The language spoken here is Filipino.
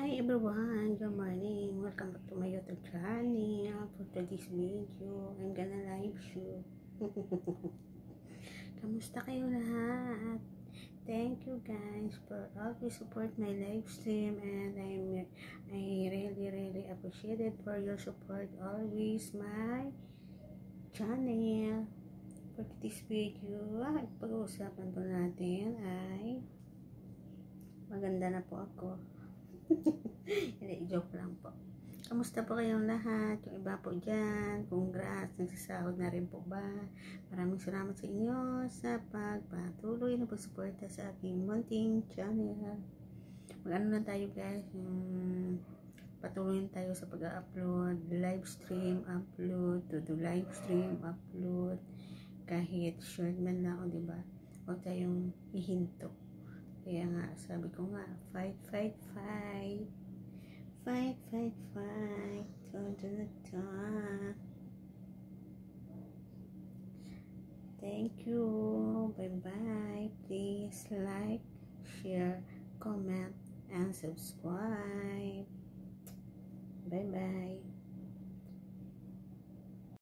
Hi everyone, good morning. Welcome back to my YouTube channel. For today's video, I'm gonna live shoot. Kamusta kayo lahat? Thank you guys for always support my live stream and I'm I really really appreciate it for your support always my channel. For today's video, ah, pag-uusapan po natin ay maganda na po ako. Hindi, joke lang po. Kamusta po kayong lahat? Yung iba po dyan, congrats, nagsasahod na rin po ba? Maraming salamat sa inyo sa pagpatuloy na pagsuporta sa aking munting channel. Mag-ano na tayo guys, yung patuloy tayo sa pag-upload, live stream, upload, to do live stream, upload, kahit short man lang, di ba? Huwag tayong ihinto. Kaya nga, sabi ko nga, fight, fight, fight. Fight, fight, fight. Dun, dun, dun. Thank you. Bye-bye. Please like, share, comment, and subscribe. Bye-bye.